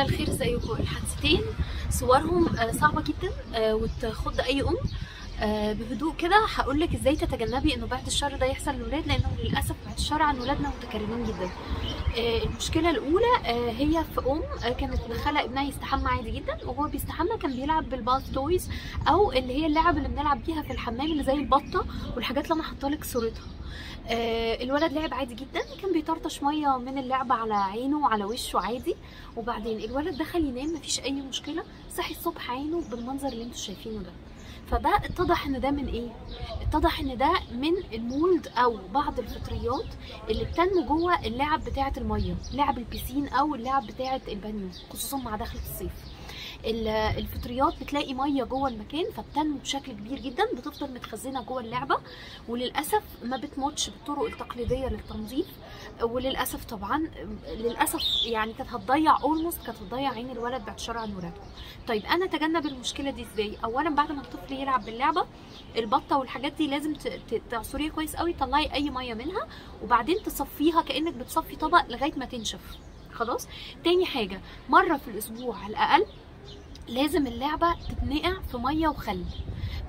مساء الخير أزيكم الحادثتين صورهم آه، صعبة جدا آه، وتخض أي أم. آه، بهدوء كده هقول لك إزاي تتجنبي إنه بعد الشر ده يحصل للولاد لأنه للأسف بعد الشر عن ولادنا متكررين جدا. آه، المشكلة الأولى آه، هي في أم آه، كانت مدخلة ابنها يستحمى عادي جدا وهو بيستحمى كان بيلعب بالباث تويز أو اللي هي اللعب اللي بنلعب بيها في الحمام اللي زي البطة والحاجات اللي أنا حاطه لك صورتها. الولد لعب عادي جدا كان بيطرطش مية من اللعبه على عينه وعلى وشه عادي وبعدين الولد دخل ينام مفيش أي مشكلة صحي الصبح عينه بالمنظر اللي أنتوا شايفينه ده. فده اتضح إن ده من إيه؟ اتضح إن ده من المولد أو بعض الفطريات اللي بتنمو جوه اللعب بتاعة المية لعب البيسين أو اللعب بتاعة البانيو خصوصا مع دخلة الصيف. ال- الفطريات بتلاقي مية جوه المكان فبتنمو بشكل كبير جدا بتفضل متخزنة جوه اللعبة. وللأسف ما بتموتش بالطرق التقليدية للتنظيف. وللأسف طبعا للأسف يعني كانت هتضيع اولموست كانت هتضيع عين الولد بعد عن ولاده طيب أنا أتجنب المشكلة دي إزاي؟ اولا بعد ما الطفل يلعب باللعبة البطة والحاجات دي لازم تعصريها كويس قوي تطلعي أي مية منها وبعدين تصفيها كأنك بتصفي طبق لغاية ما تنشف. خلاص. تاني حاجة مرة في الأسبوع على الأقل لازم اللعبة تتنقع في مية وخل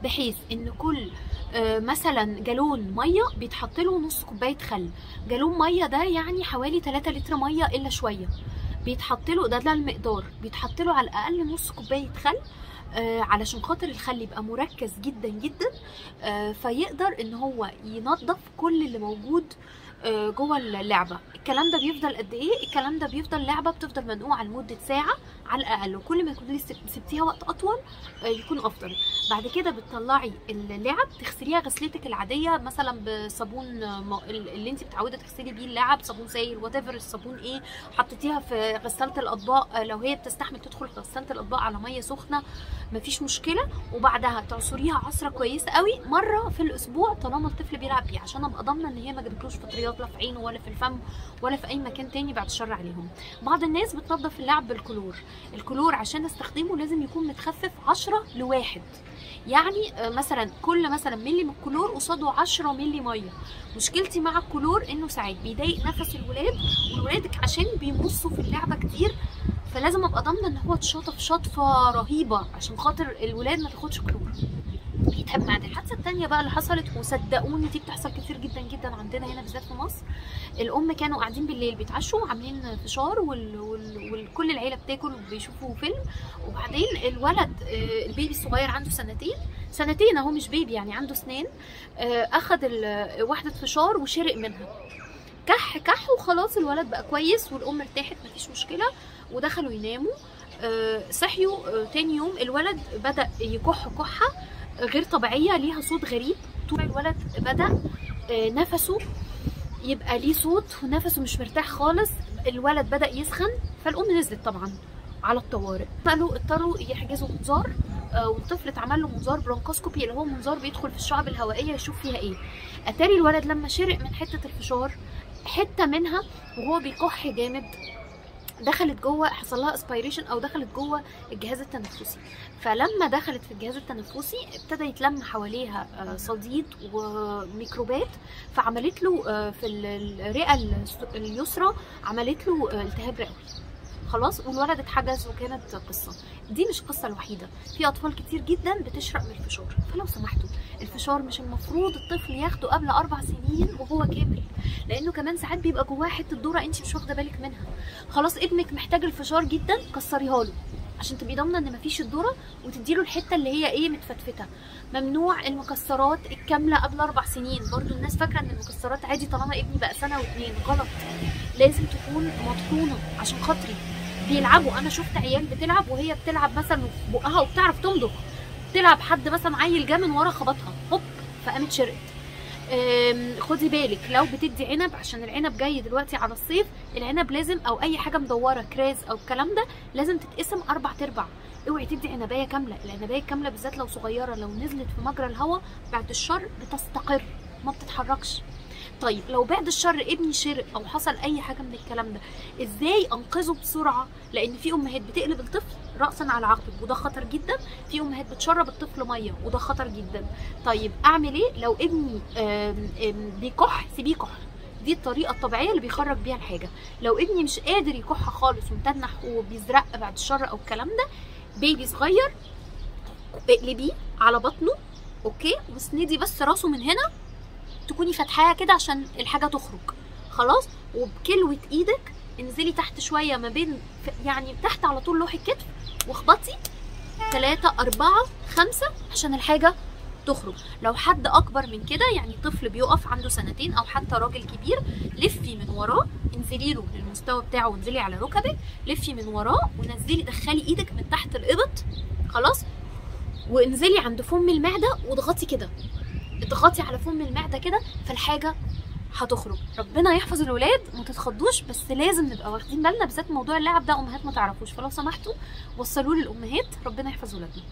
بحيث إن كل آه، مثلا جالون مية بيتحط له نص كوباية خل. جالون مية ده يعني حوالي 3 لتر مية إلا شوية. بيتحط له ده ده المقدار بيتحط له على الأقل نص كوباية خل علشان خاطر الخل يبقى مركز جدا جدا آه فيقدر إن هو ينظف كل اللي موجود آه جوه اللعبة. الكلام ده بيفضل قد إيه؟ الكلام ده بيفضل لعبة بتفضل منقوعه لمده ساعة على الأقل وكل ما لسه سبتيها وقت أطول آه يكون أفضل. بعد كده بتطلعي اللعب تغسليها غسلتك العادية مثلا بصابون آه، اللي انت متعودة تغسلي بيه اللعب صابون سائل وات الصابون إيه حطيتيها في غسالة الأطباق آه، لو هي بتستحمل تدخل في غسالة الأطباق على مية سخنة. مفيش مشكلة. وبعدها تعصريها عصرة كويسة قوي مرة في الأسبوع طالما الطفل بيلعب بيه عشان أبقى ضامنة إن هي ما جابتلوش فطريات لا في عينه ولا في الفم ولا في أي مكان تاني بعد الشر عليهم. بعض الناس بتنظف اللعب بالكلور الكلور عشان أستخدمه لازم يكون متخفف 10 لواحد. يعني آه، مثلا كل مثلا ملي من الكلور قصاده 10 ملي مية. مشكلتي مع الكلور إنه ساعات بيضايق نفس الولاد والولاد عشان بيمصوا في اللعبة كتير فلازم أبقى ضامنة إن هو اتشطف شطفة رهيبة عشان خاطر الولاد ما تاخدش كلور يتعب معانا الحادثة التانية بقى اللي حصلت وصدقوني دي بتحصل كتير جدا جدا عندنا هنا بالذات في مصر. الأم كانوا قاعدين بالليل بيتعشوا عاملين فشار وال... وال... وكل العيلة بتاكل وبيشوفوا فيلم. وبعدين الولد آه، البيبي الصغير عنده سنتين. سنتين أهو مش بيبي يعني عنده سنين. آه، ال- واحدة فشار وشرق منها. كح كح وخلاص الولد بقى كويس والأم ارتاحت مفيش مشكلة. ودخلوا يناموا. آه، صحيوا آه، تاني يوم الولد بدأ يكح كحة غير طبيعية ليها صوت غريب. طول الولد بدأ آه، نفسه يبقى ليه صوت ونفسه مش مرتاح خالص الولد بدأ يسخن. فالأم نزلت طبعا على الطوارئ. قالوا اضطروا يحجزوا منظار والطفل اتعمل له منظار bronchoscopy اللي هو منظار بيدخل في الشعب الهوائية يشوف فيها إيه. أتاري الولد لما شرق من حتة الفشار حتة منها وهو بيكح جامد. دخلت جوه حصل لها aspiration أو دخلت جوه الجهاز التنفسي. فلما دخلت في الجهاز التنفسي ابتدى يتلم حواليها آه، صديد وميكروبات. فعملت له آه، في ال- الرئة اليسرى عملت له آه، التهاب رئوي. خلاص والولد اتحجز وكانت قصة. دي مش القصة الوحيدة. في أطفال كتير جدا بتشرق من الفشار. فلو سمحتوا الفشار مش المفروض الطفل ياخده قبل أربع سنين وهو كامل لأنه كمان ساعات بيبقى جواه حتة ذره انت مش واخدة بالك منها. خلاص ابنك محتاج الفشار جدا كسريها له عشان تبقي ضامنة إن مفيش الذره وتديله الحتة اللي هي إيه متفتفتة. ممنوع المكسرات الكاملة قبل أربع سنين. برضو الناس فاكرة إن المكسرات عادي طالما ابني بقى سنة واتنين. غلط. لازم تكون مطحونة عشان خاطري. بيلعبوا. أنا شفت عيال بتلعب وهي بتلعب مثلا بقها وبتعرف تمضغ. تلعب حد مثلا عيل جه من ورا خبطها. هوب فقامت شرقت. خدي بالك لو بتدي عنب عشان العنب جاي دلوقتي على الصيف العنب لازم أو أي حاجة مدورة كراز أو الكلام ده لازم تتقسم أربع تربع. اوعي تدي عنباية كاملة. العنباية الكاملة بالذات لو صغيرة لو نزلت في مجرى الهواء بعد الشر بتستقر ما بتتحركش. طيب لو بعد الشر ابني شرق أو حصل أي حاجة من الكلام ده إزاي أنقذه بسرعة؟ لأن في أمهات بتقلب الطفل راسا على عقب وده خطر جدا. في أمهات بتشرب الطفل مية وده خطر جدا. طيب أعمل إيه لو ابني بيكح؟ سيبيه يكح. دي الطريقة الطبيعية اللي بيخرج بيها الحاجة. لو ابني مش قادر يكح خالص ومتنح وبيزرق بعد الشر أو الكلام ده بيبي صغير اقلبيه على بطنه أوكي؟ واسندي بس راسه من هنا تكوني فاتحاها كده عشان الحاجة تخرج. خلاص؟ وبكلوة إيدك انزلي تحت شوية ما بين يعني تحت على طول لوح الكتف واخبطي ثلاثة أربعة خمسة عشان الحاجة تخرج. لو حد أكبر من كده يعني طفل بيقف عنده سنتين أو حتى راجل كبير لفي من وراه انزلي له للمستوى بتاعه وانزلي على ركبك لفي من وراه ونزلي دخلي إيدك من تحت الإبط خلاص؟ وانزلي عند فم المعدة واضغطي كده. اضغطي على فم المعدة كده فالحاجة هتخرج. ربنا يحفظ الولاد ما تتخضوش بس لازم نبقى واخدين بالنا بالذات موضوع اللعب ده أمهات ما تعرفوش. فلو سمحتوا وصلوه للأمهات ربنا يحفظ ولادنا.